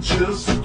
Just